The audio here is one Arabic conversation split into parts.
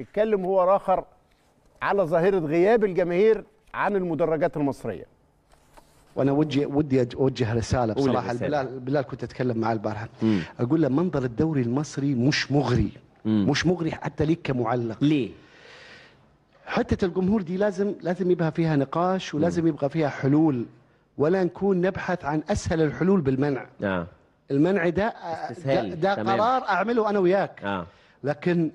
اتكلم هو راخر على ظاهرة غياب الجماهير عن المدرجات المصرية. وأنا ودي ودي أوجه رسالة بصراحة. بلال بلال كنت أتكلم معاه البارحة. مم. أقول له منظر الدوري المصري مش مغري. مم. مش مغري حتى ليك كمعلق. ليه؟ حتة الجمهور دي لازم لازم يبقى فيها نقاش ولازم يبقى فيها حلول. ولا نكون نبحث عن أسهل الحلول بالمنع. آه. المنع ده ده, ده. قرار أعمله أنا وياك. آه. لكن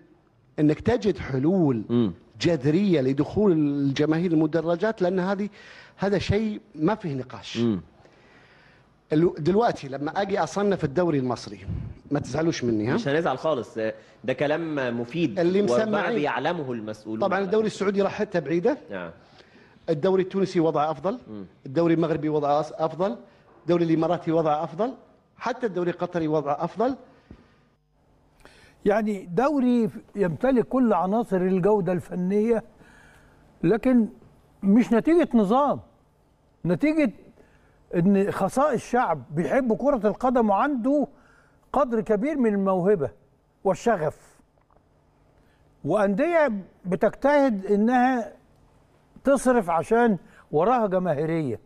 إنك تجد حلول امم جذرية لدخول الجماهير المدرجات لأن هذه هذا شيء ما فيه نقاش. الو- دلوقتي لما أجي أصنف الدوري المصري ما تزعلوش مني ها؟ مش هنزعل خالص. ده كلام مفيد. اللي مسمعين- بيعلمه المسؤولون. طبعا الدوري. السعودي راح حتة بعيدة. آه. الدوري التونسي وضعه أفضل. الدوري المغربي وضعه أس- أفضل. الدوري الإماراتي وضعه أفضل. حتى الدوري القطري وضعه أفضل. يعني دوري يمتلك كل عناصر الجودة الفنية لكن مش نتيجة نظام. نتيجة إن خصائص الشعب بيحب كرة القدم وعنده قدر كبير من الموهبة والشغف. وأندية بتجتهد إنها تصرف عشان وراها جماهيرية.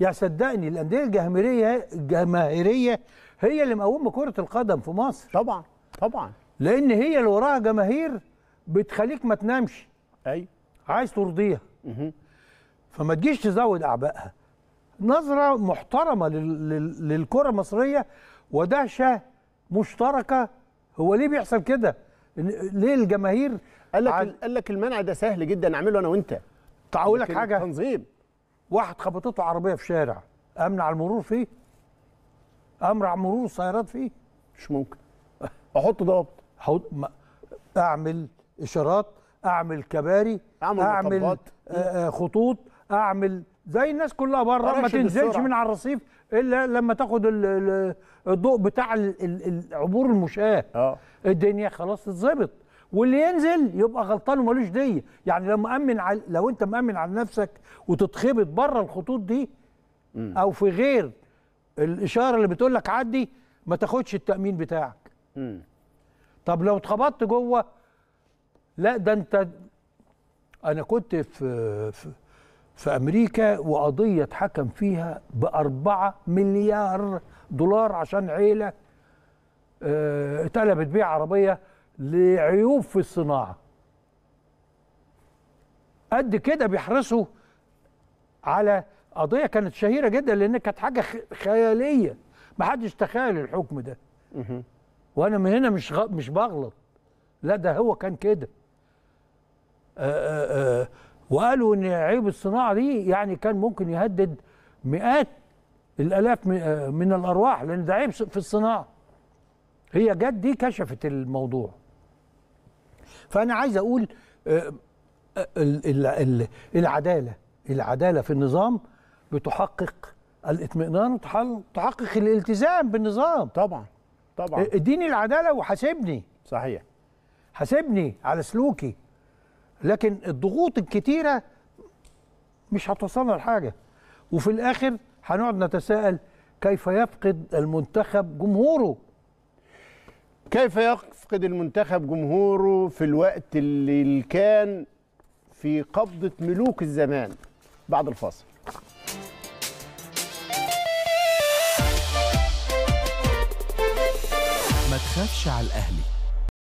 يا صدقني الأندية الجماهيرية الجماهيرية هي اللي مقومة كرة القدم في مصر. طبعا طبعا. لأن هي اللي وراها جماهير بتخليك ما تنامش. أيوه عايز ترضيها. فما تجيش تزود أعبائها. نظرة محترمة لل- لل- للكرة المصرية ودهشة مشتركة. هو ليه بيحصل كده؟ ليه الجماهير قال لك عاد- قال لك المنع ده سهل جدا اعمله أنا وأنت. أقول لك حاجة. تنظيم واحد خبطته عربية في شارع. امنع المرور فيه. امنع مرور السيارات فيه. مش ممكن. أحط ضابط. أعمل إشارات أعمل كباري أعمل أعمل مطبات. آه، آه، خطوط أعمل زي الناس كلها بره. ما تنزلش. من على الرصيف إلا لما تاخد ال- ال- الضوء بتاع ال- ال- العبور المشاة. آه. الدنيا خلاص تتظبط. واللي ينزل يبقى غلطان ومالوش ديه يعني لو مأمن على لو أنت مأمن على نفسك وتتخبط بره الخطوط دي أو في غير الإشارة اللي بتقول لك عدي ما تاخدش التأمين بتاعك. مم. طب لو اتخبطت جوه لا ده انت أنا كنت في في, في أمريكا وقضية اتحكم فيها بأربعة مليار دولار عشان عيلة آه، اتقلبت بيها عربية لعيوب في الصناعة. قد كده بيحرصوا على قضية كانت شهيرة جدا لأن كانت حاجة خيالية. ما حدش تخيل الحكم ده. وأنا من هنا مش غ... مش بغلط. لا ده هو كان كده. وقالوا إن عيب الصناعة دي يعني كان ممكن يهدد مئات الآلاف من الأرواح لأن ده عيب في الصناعة. هي جت دي كشفت الموضوع. فأنا عايز أقول ال- ال- ال- العدالة العدالة في النظام بتحقق الإطمئنان وتحقق الالتزام بالنظام. طبعا. طبعا. اديني العدالة وحاسبني. صحيح. حاسبني على سلوكي. لكن الضغوط الكتيرة مش هتوصلنا لحاجة. وفي الآخر هنقعد نتساءل كيف يفقد المنتخب جمهوره؟ كيف يفقد المنتخب جمهوره في الوقت اللي كان في قبضة ملوك الزمان؟ بعد الفاصل. تخافش على الأهلي.